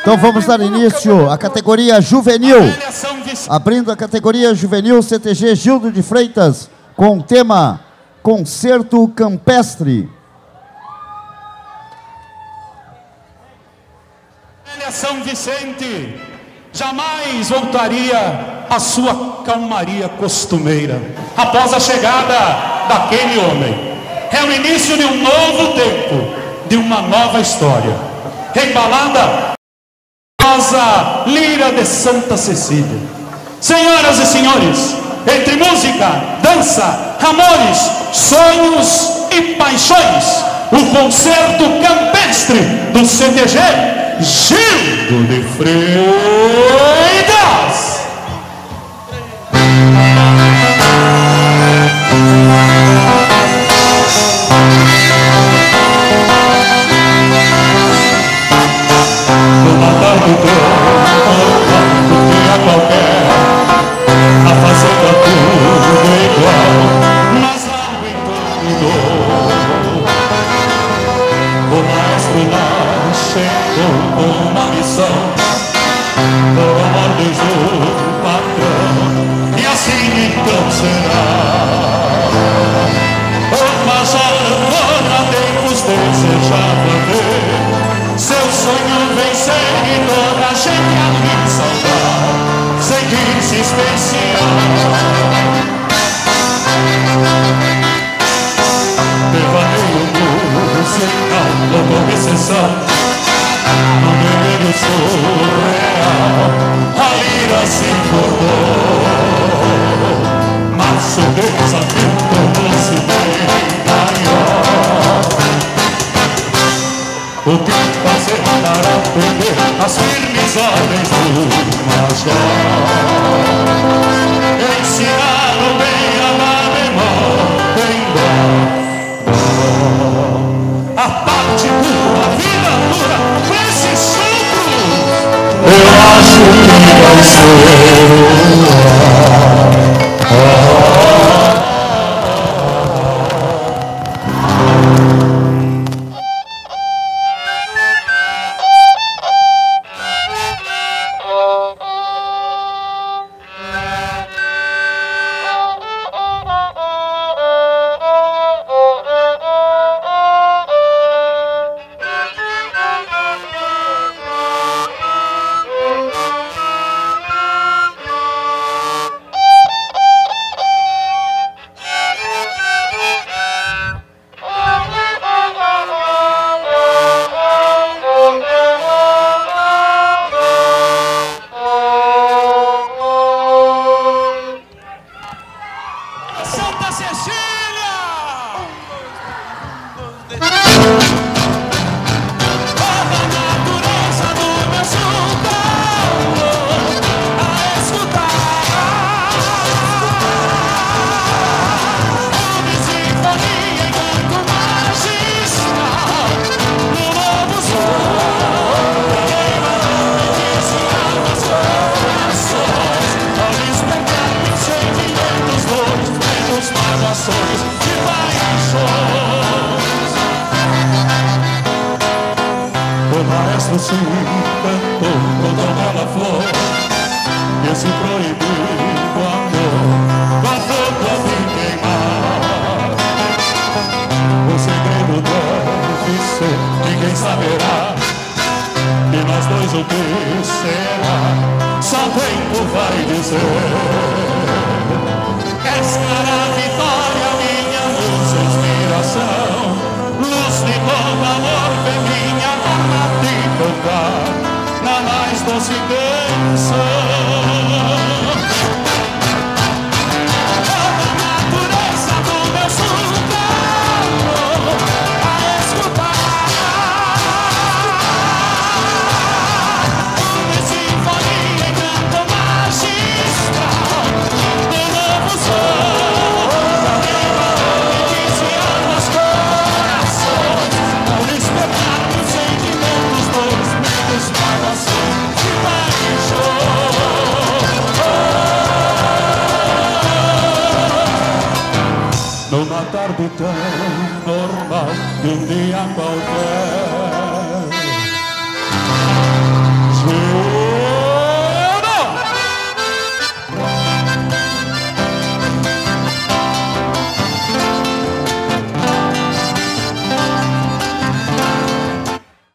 Então vamos dar início à categoria juvenil. Abrindo a categoria juvenil CTG Gildo de Freitas com o tema Concerto Campestre. São Vicente jamais voltaria à sua calmaria costumeira após a chegada daquele homem. É o início de um novo tempo, de uma nova história. Embalada rosa lira de Santa Cecília. Senhoras e senhores, entre música, dança, amores, sonhos e paixões, o concerto campestre do CTG Gildo de Freitas. Maior O que fazer para atender As firmes ordens do major Ensinar-o encantou com tão bela flor E se proibiu amor Com a roupa de queimar O segredo deve ser Ninguém saberá E nós dois o que será Só o tempo vai dizer esta a vitória, minha luz, inspiração Luz de todo amor, tocar Na mais doce canção arbiter normal dunia modern